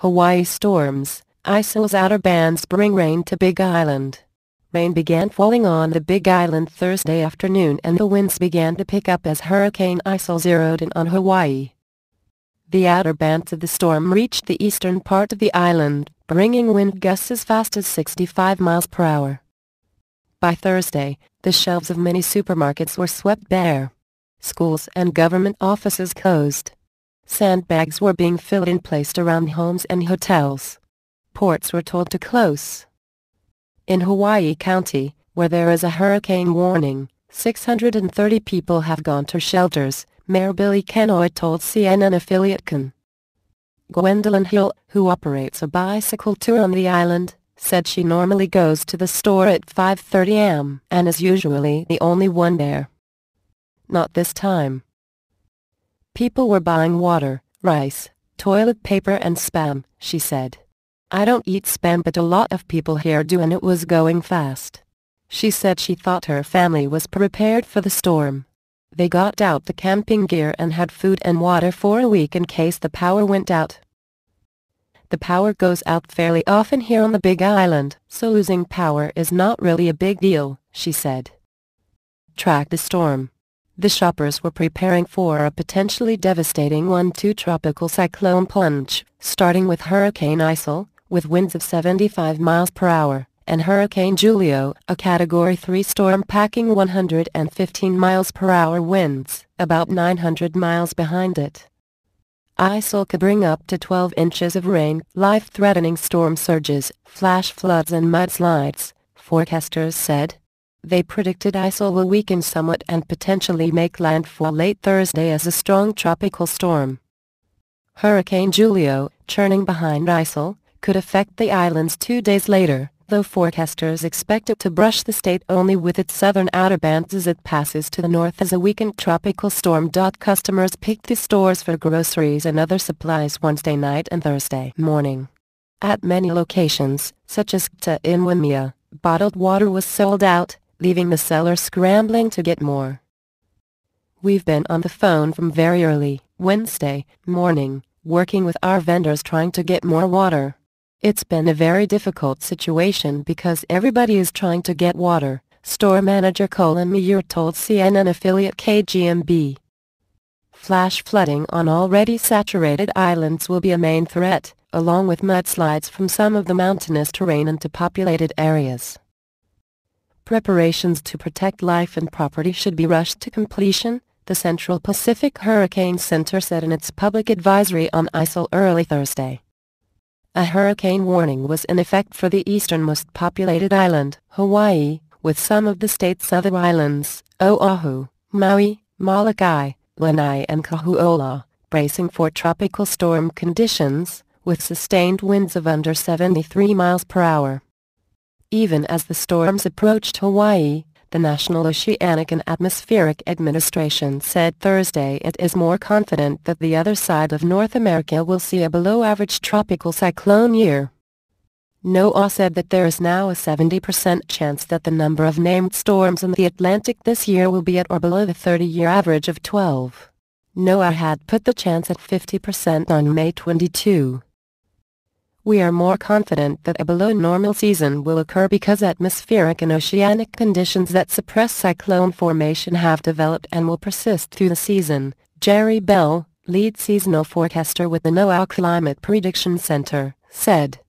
Hawaii storms, Iselle's outer bands bring rain to Big Island. Rain began falling on the Big Island Thursday afternoon and the winds began to pick up as Hurricane ISIL zeroed in on Hawaii. The outer bands of the storm reached the eastern part of the island, bringing wind gusts as fast as 65 miles per hour. By Thursday, the shelves of many supermarkets were swept bare. Schools and government offices closed. Sandbags were being filled and placed around homes and hotels. Ports were told to close. In Hawaii County, where there is a hurricane warning, 630 people have gone to shelters, Mayor Billy Kenoi told CNN affiliate KHON. Gwendolyn Hill, who operates a bicycle tour on the island, said she normally goes to the store at 5.30 am and is usually the only one there. Not this time. People were buying water, rice, toilet paper and spam, she said. I don't eat spam but a lot of people here do and it was going fast. She said she thought her family was prepared for the storm. They got out the camping gear and had food and water for a week in case the power went out. The power goes out fairly often here on the Big Island, so losing power is not really a big deal, she said. Track the storm. The shoppers were preparing for a potentially devastating 1-2 tropical cyclone plunge, starting with Hurricane Iselle, with winds of 75 miles per hour, and Hurricane Julio, a Category 3 storm packing 115 miles per hour winds, about 900 miles behind it. Iselle could bring up to 12 inches of rain, life-threatening storm surges, flash floods and mudslides, forecasters said. They predicted Iselle will weaken somewhat and potentially make landfall late Thursday as a strong tropical storm. Hurricane Julio, churning behind Iselle, could affect the islands two days later, though forecasters expect it to brush the state only with its southern outer bands as it passes to the north as a weakened tropical storm. Customers picked the stores for groceries and other supplies Wednesday night and Thursday morning. At many locations, such as Kta in Waimea, bottled water was sold out, leaving the seller scrambling to get more. We've been on the phone from very early, Wednesday, morning, working with our vendors trying to get more water. It's been a very difficult situation because everybody is trying to get water, store manager Colin Meyer told CNN affiliate KGMB. Flash flooding on already saturated islands will be a main threat, along with mudslides from some of the mountainous terrain into populated areas. Preparations to protect life and property should be rushed to completion, the Central Pacific Hurricane Center said in its public advisory on Iselle early Thursday. A hurricane warning was in effect for the easternmost populated island, Hawaii, with some of the state's other islands, Oahu, Maui, Molokai, Lanai and Kahu'ula, bracing for tropical storm conditions, with sustained winds of under 73 miles per hour. Even as the storms approached Hawaii, the National Oceanic and Atmospheric Administration said Thursday it is more confident that the other side of North America will see a below-average tropical cyclone year. NOAA said that there is now a 70% chance that the number of named storms in the Atlantic this year will be at or below the 30-year average of 12. NOAA had put the chance at 50% on May 22 we are more confident that a below-normal season will occur because atmospheric and oceanic conditions that suppress cyclone formation have developed and will persist through the season, Jerry Bell, lead seasonal forecaster with the NOAA Climate Prediction Center, said.